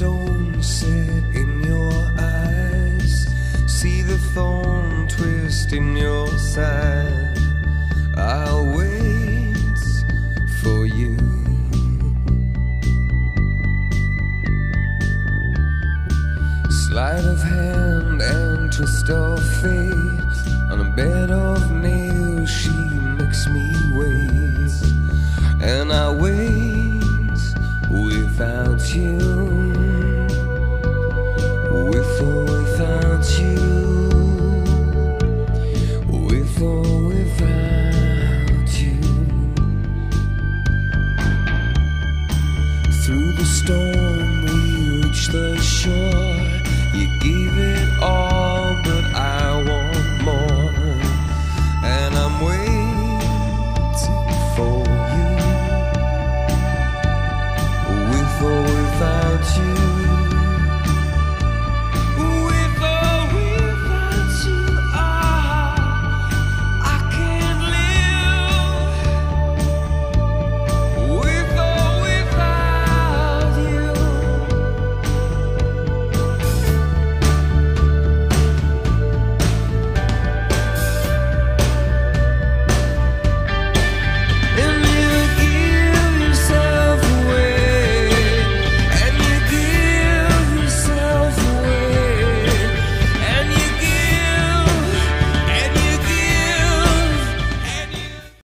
stone set in your eyes. See the thorn twist in your side. I'll wait for you. Sleight of hand and twist of fate. On a bed of nails, she makes me wait. And I wait without you. Through the storm, we reach the shore. You gave it all, but I want more. And I'm waiting for you. With or without you.